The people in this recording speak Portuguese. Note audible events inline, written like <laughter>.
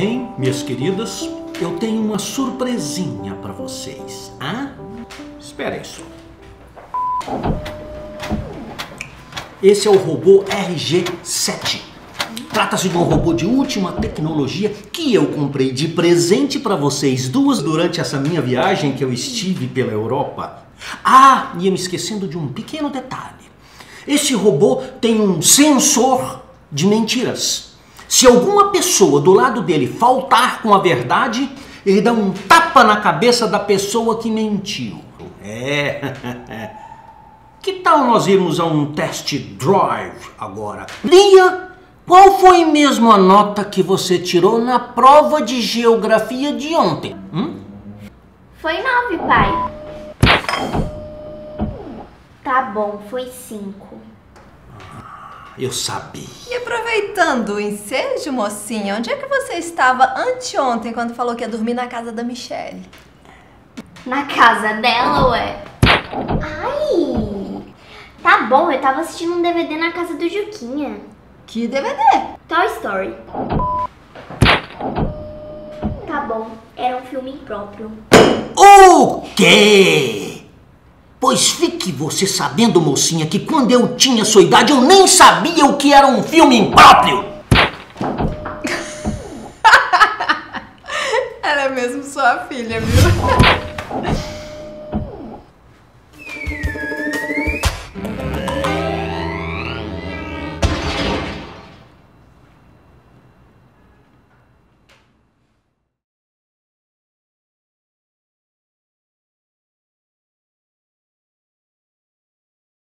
Bem, minhas queridas, eu tenho uma surpresinha para vocês. Ah? Esperem só. Esse é o robô RG-7. Trata-se de um robô de última tecnologia que eu comprei de presente para vocês duas durante essa minha viagem que eu estive pela Europa. Ah, ia me esquecendo de um pequeno detalhe. Esse robô tem um sensor de mentiras. Se alguma pessoa do lado dele faltar com a verdade, ele dá um tapa na cabeça da pessoa que mentiu. É. <laughs> Que tal nós irmos a um test drive agora? Lia, qual foi mesmo a nota que você tirou na prova de geografia de ontem? Hum? Foi nove, pai. Tá bom, foi cinco. Eu sabia. E aproveitando o ensejo, mocinha, onde é que você estava anteontem quando falou que ia dormir na casa da Michelle? Na casa dela, ué? Ai! Tá bom, eu tava assistindo um DVD na casa do Juquinha. Que DVD? Toy Story. Tá bom, era um filme próprio. O quê? Pois fique você sabendo, mocinha, que quando eu tinha sua idade eu nem sabia o que era um filme impróprio. <laughs> Era mesmo sua filha, viu? <laughs>